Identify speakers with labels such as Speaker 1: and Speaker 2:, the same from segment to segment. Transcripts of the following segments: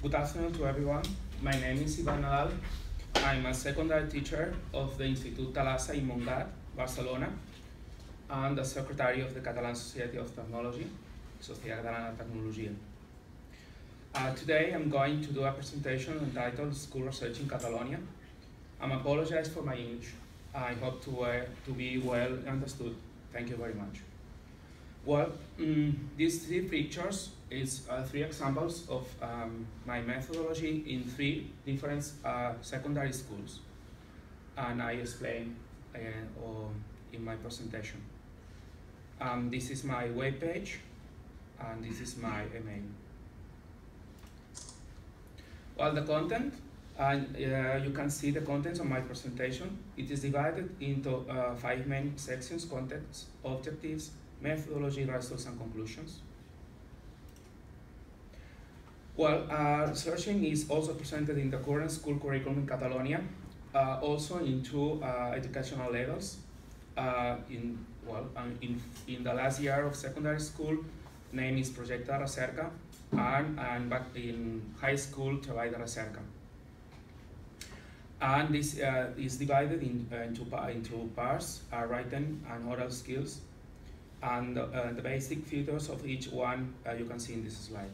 Speaker 1: Good afternoon to everyone. My name is Ivan Nadal. I'm a secondary teacher of the Institut Thalassa in Montgat, Barcelona, and the secretary of the Catalan Society of Technology, Societat Catalana de Tecnologia. Uh, today I'm going to do a presentation entitled School Research in Catalonia. I'm apologize for my English. I hope to, uh, to be well understood. Thank you very much. Well, um, these three pictures is uh, three examples of um, my methodology in three different uh, secondary schools. And I explain uh, in my presentation. Um, this is my web page, and this is my email. Well, the content, and uh, you can see the contents of my presentation. It is divided into uh, five main sections, context, objectives, methodology, results, and conclusions. Well, uh, searching is also presented in the current school curriculum in Catalonia, uh, also in two uh, educational levels. Uh, in well, um, in in the last year of secondary school, name is Projecte de Recerca, and and back in high school, Treball de Recerca. And this uh, is divided in, uh, into into parts: written and oral skills, and the basic features of each one you can see in this slide.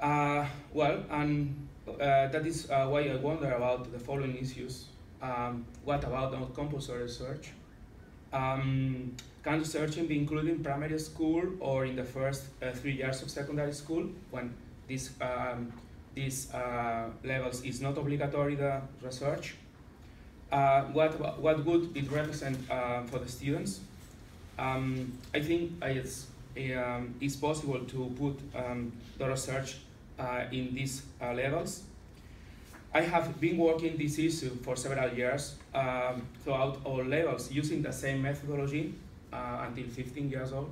Speaker 1: Uh, well, and uh, that is uh, why I wonder about the following issues. Um, what about the compulsory research? Um, can researching be included in primary school or in the first uh, three years of secondary school when this um, these uh, levels is not obligatory the research? Uh, what what would it represent for the students? Um, I think it's um, it's possible to put um, the research uh, in these uh, levels. I have been working this issue for several years um, throughout all levels using the same methodology uh, until 15 years old.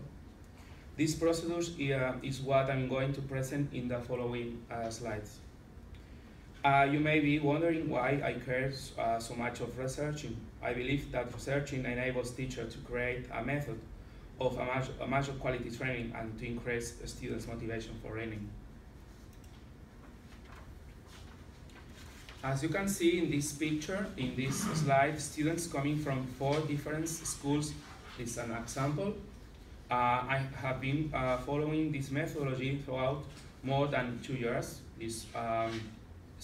Speaker 1: This procedure is what I'm going to present in the following slides. Uh, you may be wondering why I care uh, so much of researching. I believe that researching enables teachers to create a method of a much, a much quality training and to increase students' motivation for learning. As you can see in this picture, in this slide, students coming from four different schools is an example. Uh, I have been uh, following this methodology throughout more than two years. This um,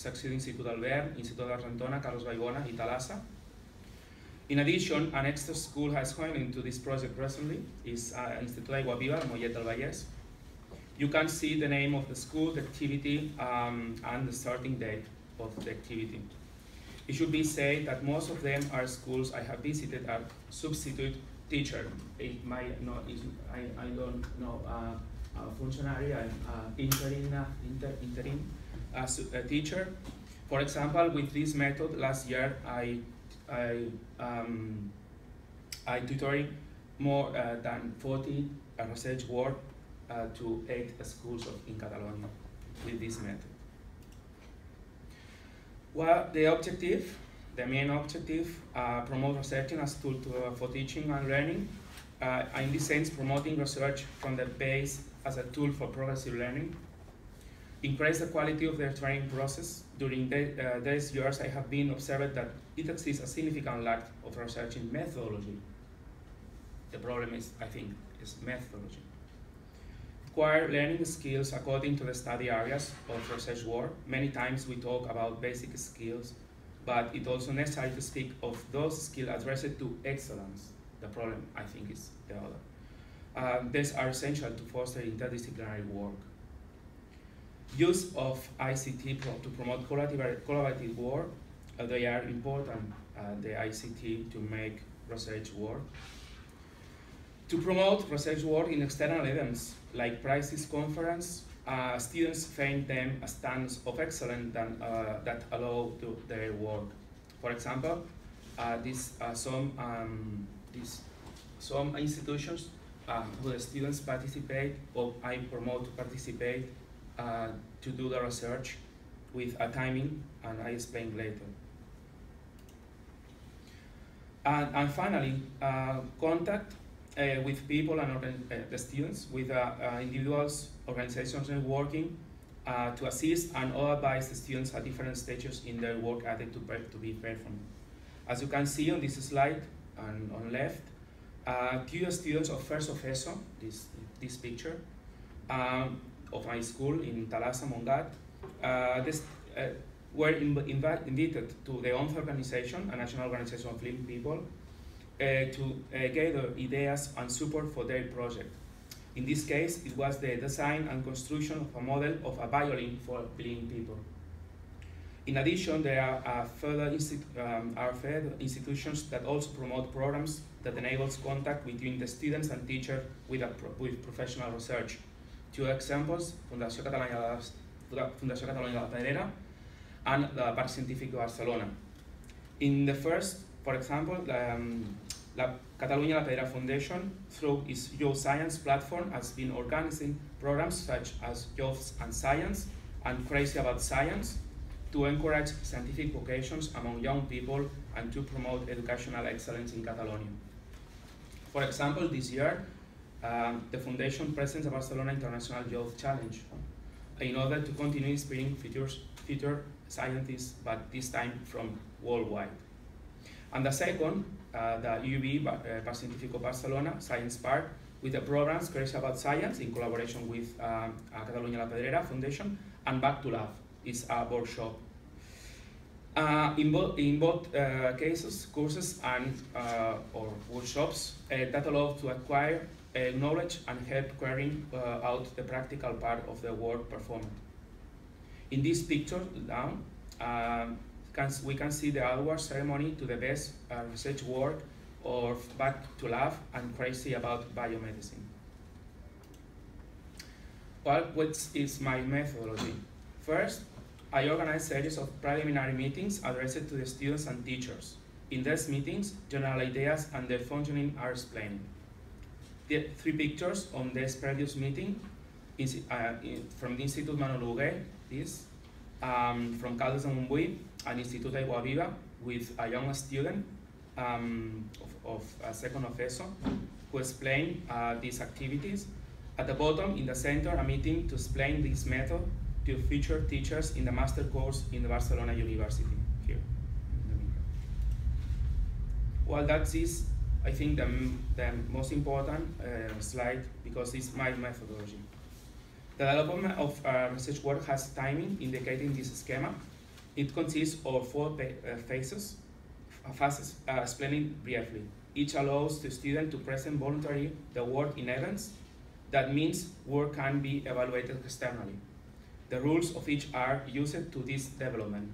Speaker 1: succeeding Institut Albert, Institut d'Argentona, Carles Vallbona, and Thalassa. In addition, an extra school has joined into this project recently, is uh, Institut Aigua Viva, Mollet del Vallès. You can see the name of the school, the activity, um, and the starting date of the activity. It should be said that most of them are schools I have visited as substitute teacher. It might not, I, I don't know, uh, a functionary, an uh, interim, uh, inter, interim uh, teacher. For example, with this method, last year I, I, um, I tutored more uh, than 40 uh, research work uh, to eight schools of, in Catalonia with this method. Well, the objective, the main objective, uh, promote research as a tool to, uh, for teaching and learning. Uh, in this sense, promoting research from the base as a tool for progressive learning. Increase the quality of their training process. During uh, these years, I have been observed that it exists a significant lack of research in methodology. The problem is, I think, is methodology acquire learning skills according to the study areas of research work. Many times we talk about basic skills, but it's also necessary to speak of those skills addressed to excellence. The problem, I think, is the other. Uh, these are essential to foster interdisciplinary work. Use of ICT pro to promote collaborative, collaborative work, uh, they are important, uh, the ICT to make research work. To promote research work in external events, like Prizes Conference, uh, students find them as stands of excellence that, uh, that allow to their work. For example, uh, this, uh, some, um, this, some institutions where students participate, or I promote to participate uh, to do the research with a timing, and I explain later. And, and finally, contact uh, with people and uh, the students, with uh, uh, individuals, organizations networking uh, to assist and advise the students at different stages in their work ethic to, to be performed. As you can see on this slide and on left, uh, two students of first of ESO, this, this picture, um, of my school in Thalassa, Montgat, uh, this, uh, were inv invited to the ONCE organization, a national organization of blind people, uh, to uh, gather ideas and support for their project. In this case, it was the design and construction of a model of a violin for blind people. In addition, there are, uh, further, um, institutions that also promote programs that enables contact between the students and teachers with, pro with professional research. Two examples, Fundació Catalunya, Fundació Catalunya de la Pedrera and the Parc Científic de Barcelona. In the first, for example, um, La Catalunya La Pedrera Foundation, through its Youth Science platform, has been organizing programs such as Youth and Science and Crazy About Science to encourage scientific vocations among young people and to promote educational excellence in Catalonia. For example, this year, um, the Foundation presents the Barcelona International Youth Challenge in order to continue inspiring future, future scientists, but this time from worldwide. And the second, uh, the UB uh, Científico Barcelona Science Park, with the programs Crazy About Science in collaboration with um, Catalunya La Pedrera Foundation and Back to Lab. It's a workshop. Uh, in, bo in both uh, cases, courses and uh, or workshops uh, that allow to acquire knowledge and help carrying uh, out the practical part of the work performed. In this picture down, um, can, we can see the award ceremony to the best uh, research work or back to lab and crazy about biomedicine. Well, what is my methodology? First, I organize series of preliminary meetings addressed to the students and teachers. In these meetings, general ideas and their functioning are explained the three pictures on this previous meeting uh, in, from the Institute Manolo this, um, from Caldes de Montbui, and Institute Aigua Viva, with a young student um, of, of a second of ESO, who explained uh, these activities. At the bottom, in the center, a meeting to explain this method to future teachers in the master course in the Barcelona University, here. Well, that is I think the, the most important uh, slide because it's my methodology. The development of uh, research work has timing indicating this schema. It consists of four uh, phases, uh, phases uh, explaining briefly. Each allows the student to present voluntarily the work in events. That means work can be evaluated externally. The rules of each are used to this development.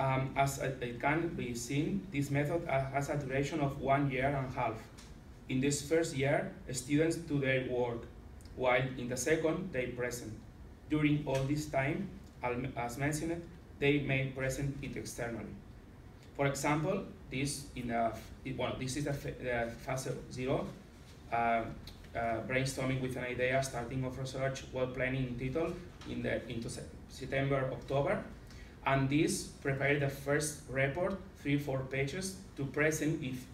Speaker 1: Um, as it can be seen, this method has a duration of one year and a half. In this first year, students do their work, while in the second, they present. During all this time, as mentioned, they may present it externally. For example, this in the well, this is the, phase zero, uh, uh, brainstorming with an idea, starting of research, while planning in title in the into September, October, and this prepared the first report, three, four pages, to present, if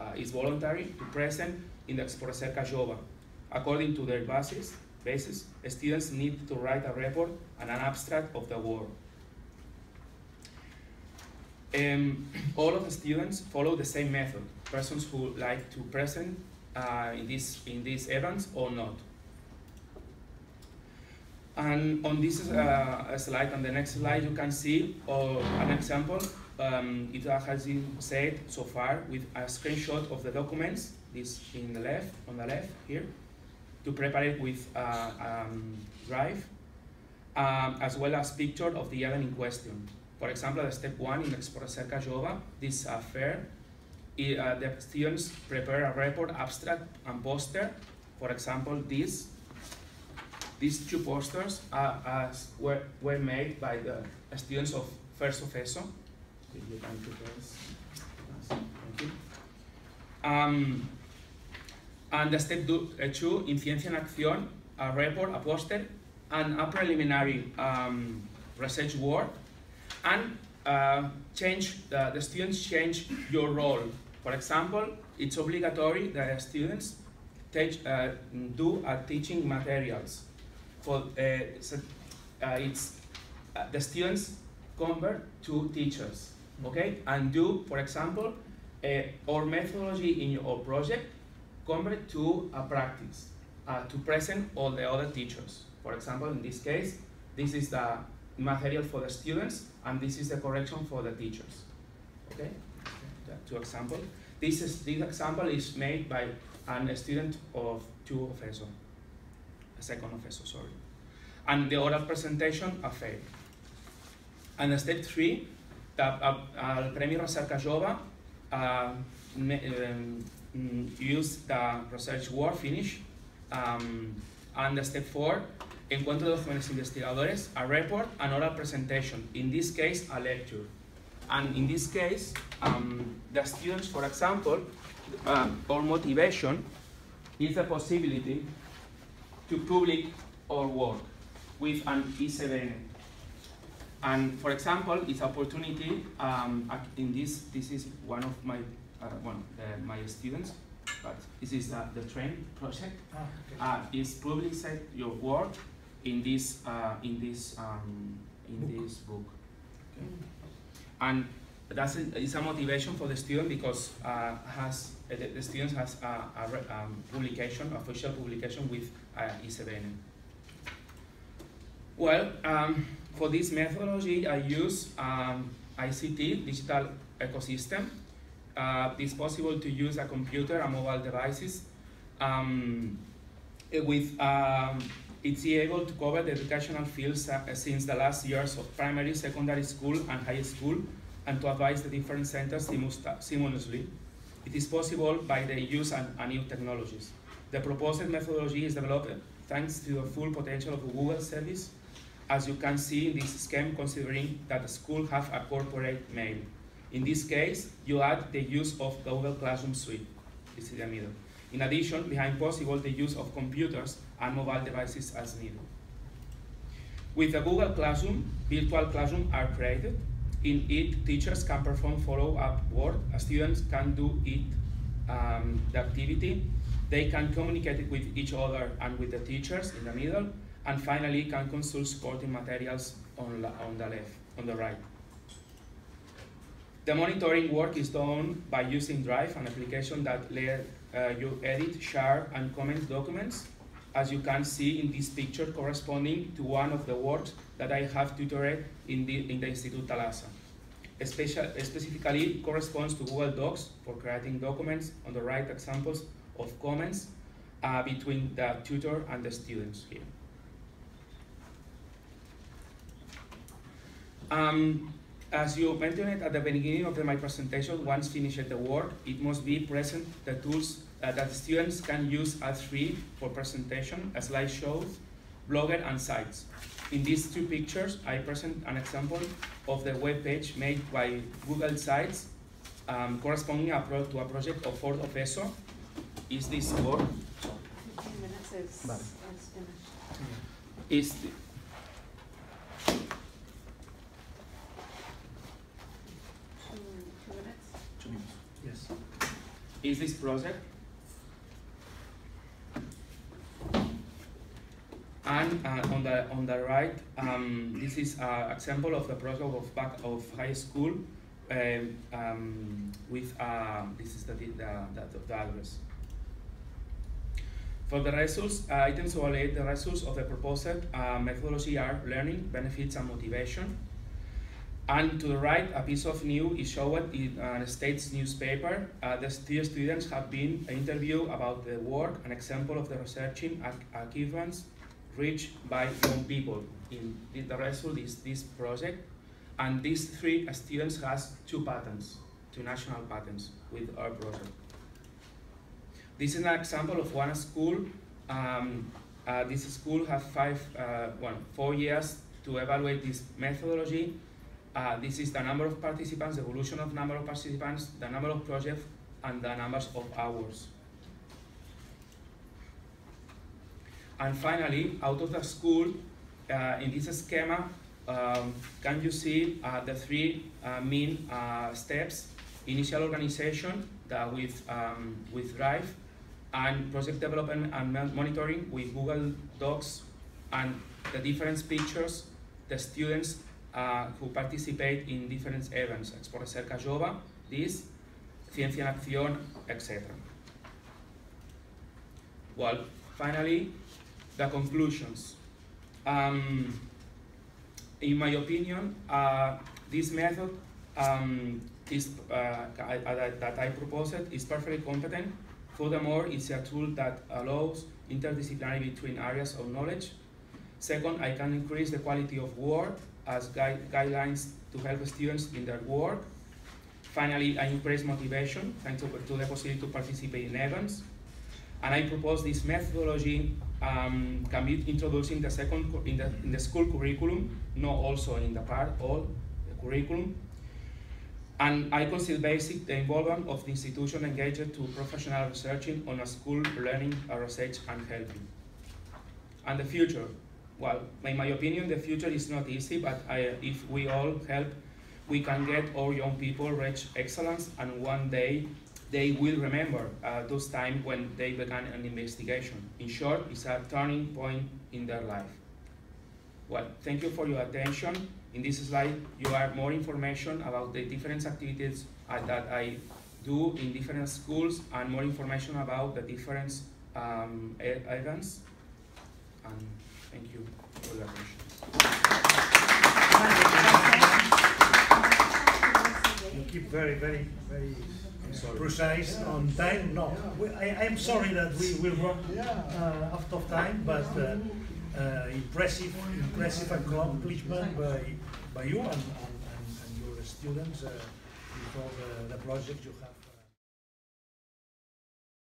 Speaker 1: uh, is voluntary, to present in the Exporecerca Jove. According to their basis, basis, students need to write a report and an abstract of the work. Um, all of the students follow the same method, persons who like to present uh, in, this, in these events or not. And on this uh, slide, on the next slide, you can see uh, an example. Um, it has been said so far with a screenshot of the documents, this in the left, on the left here, to prepare it with uh, um, Drive, um, as well as picture of the event in question. For example, the step one in Exporecerca Jove, this uh, fair, it, uh, the students prepare a report, abstract, and poster. For example, this these two posters are, were, were made by the students of First of ESO. Um, and the step uh, two in Ciencia en Acción, a report, a poster, and a preliminary um, research work, and uh, change the, the students change your role. For example, it's obligatory that students teach, uh, do uh, teaching materials. For uh, so, uh, it's uh, the students convert to teachers, okay, and do, for example, our methodology in your project convert to a practice to present all the other teachers. For example, in this case, this is the material for the students, and this is the correction for the teachers. Okay, two examples. This is this example is made by a student of two a second of professor, sorry. And the oral presentation a failed. And step three, the, uh, el Premi Recerca Jove uh, um, use the research work finish. Um, and step four, Encuentro de Jóvenes Investigadores, a report, an oral presentation. In this case, a lecture. And in this case, um, the students, for example, uh, or motivation is the possibility to publish our work with an ISBN. And for example, it's opportunity, um, in this, this is one of my, uh, one, uh, my students, but this is uh, the train project, oh, okay. uh, is publish your work in this, uh, in this, um, in book. this book. Okay. And that's a, it's a motivation for the student because uh, has uh, the, the students has a, a um, publication, official publication with uh, ISBN. Well, um, for this methodology, I use um, ICT, digital ecosystem. Uh, it's possible to use a computer and mobile devices um, with um, it's able to cover the educational fields uh, since the last years of primary, secondary school, and high school, and to advise the different centers simultaneously. It is possible by the use of new technologies. The proposed methodology is developed thanks to the full potential of the Google service, as you can see in this scheme considering that the school have a corporate mail. In this case, you add the use of Google Classroom Suite. This is the middle. In addition, behind possible the use of computers and mobile devices as needed. With the Google Classroom, virtual classrooms are created in it, teachers can perform follow-up work. Students can do it, um, the activity. They can communicate with each other and with the teachers in the middle. And finally, can consult supporting materials on, on the left, on the right. The monitoring work is done by using Drive, an application that let uh, you edit, share, and comment documents, as you can see in this picture corresponding to one of the works that I have tutored in the, in the Institute Thalassa. Special, specifically corresponds to Google Docs for creating documents on the right examples of comments uh, between the tutor and the students here. Um, as you mentioned at the beginning of the, my presentation, once finished the work, it must be present the tools uh, that students can use as free for presentation, slideshows, blogger, and sites. In these two pictures, I present an example of the web page made by Google Sites um, corresponding to a project of Fourth of ESO. Is this work?
Speaker 2: Vale.
Speaker 1: Is the, Yes. Is this project And uh, on the on the right, um, this is an example of the project of back of high school um, um, with uh, this is the the, the, the address. For the results, uh, I tend to evaluate the results of the proposed uh, methodology are learning, benefits, and motivation. And to the right, a piece of news is shown in a state's newspaper. Uh, the students have been interviewed about the work, an example of the researching achievements reached by young people. In the result is this project, and these three students has two patents, two national patents with our project. This is an example of one school. Um, uh, this school has five, uh, well, four years to evaluate this methodology. Uh, this is the number of participants, the evolution of number of participants, the number of projects, and the numbers of hours. And finally, out of the school, uh, in this schema, um, can you see uh, the three uh, main uh, steps initial organization that with, um, with Drive, and project development and monitoring with Google Docs, and the different pictures, the students who participate in different events, Expo Recerca Jove, this, Ciencia en Acción, etc. Well, finally, the conclusions. Um, in my opinion, uh, this method um, is, uh, I, I, that I proposed is perfectly competent. Furthermore, it's a tool that allows interdisciplinary between areas of knowledge. Second, I can increase the quality of work as guide, guidelines to help students in their work. Finally, I increase motivation thanks to, to the possibility to participate in events. And I propose this methodology um, can be introduced in the second in the, in the school curriculum, not also in the part all curriculum. And I consider basic the involvement of the institution engaged to professional researching on a school learning, research and helping. And the future, well, in my opinion, the future is not easy, but I, if we all help, we can get our young people reach excellence, and one day they will remember uh, those times when they began an investigation. In short, it's a turning point in their life. Well, thank you for your attention. In this slide, you have more information about the different activities uh, that I do in different schools and more information about the different um, events. And thank you for your attention.
Speaker 3: You keep very, very, very uh,
Speaker 1: sorry.
Speaker 3: precise on time. No, we- I, I am sorry that we will run uh, out of time, but uh, uh, impressive, impressive accomplishment by, by you and, and, and and your students uh, with all the, the projects you have.